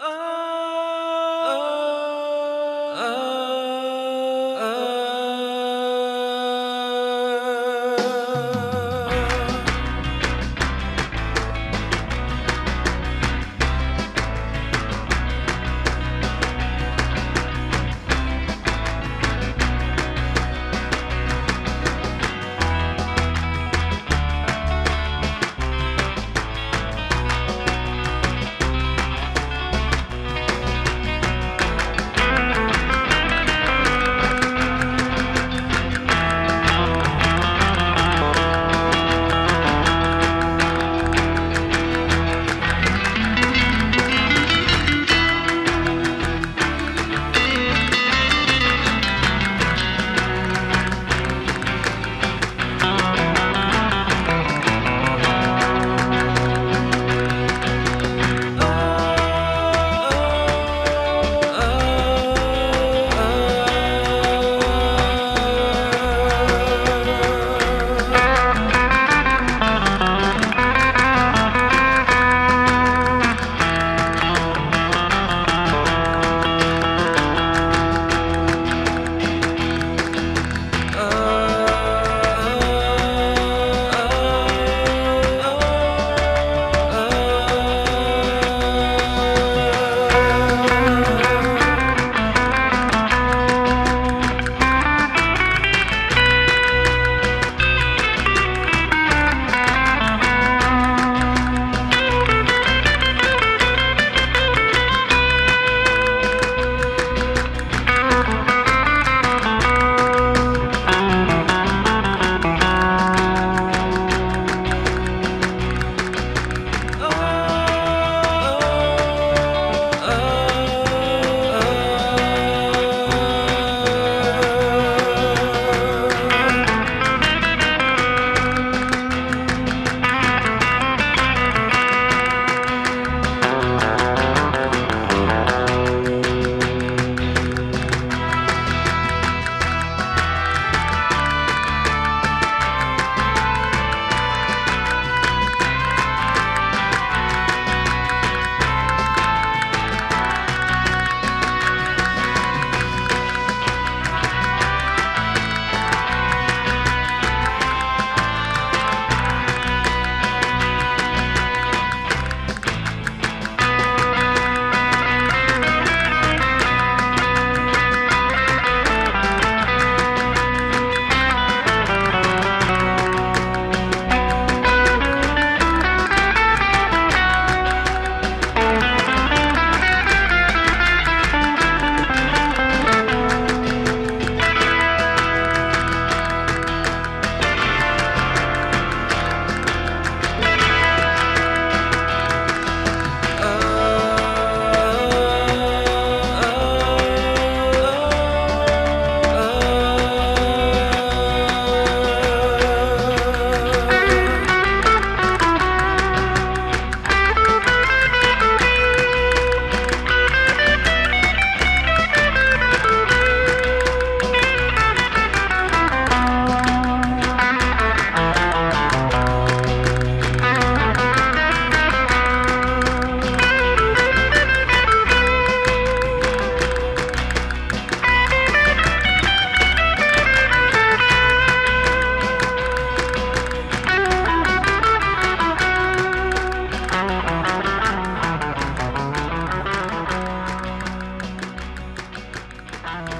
Oh. 감사합니다.